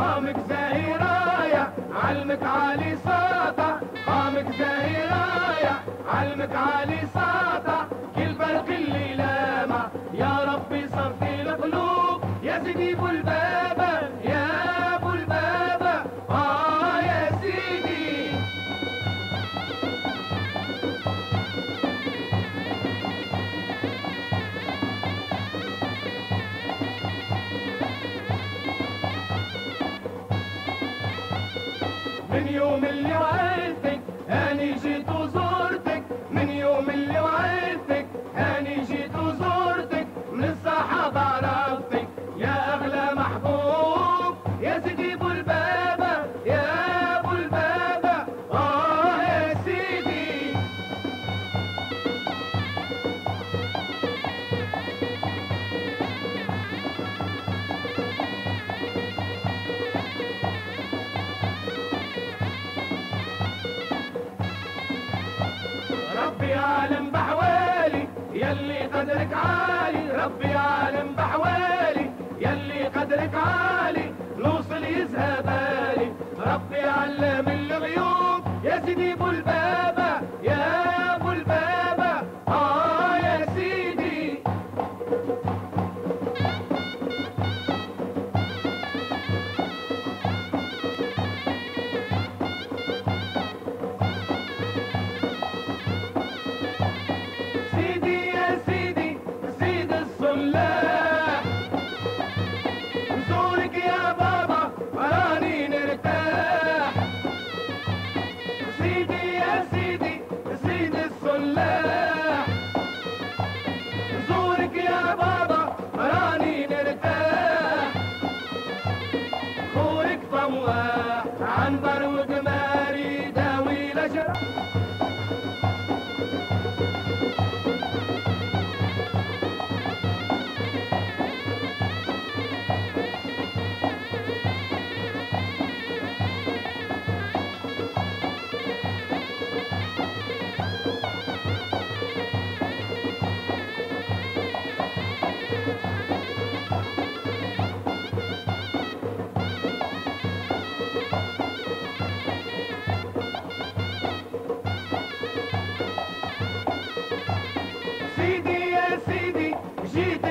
قامك زي راية علمك علي ساطع. قامك زي راية علمك عالي سطع من يوم اللي رأيت يلي قدرك عالي ربي عالم بحوالي يلي قدرك عالي نوصل يزهى بالي ربي علم Shut up!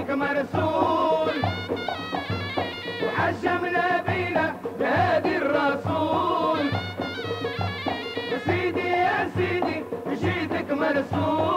حكم رسول. وحجم نبينا بهادي الرسول. يا سيدي يا سيدي جيتك مرسول.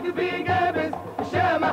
الحق في قبس الشام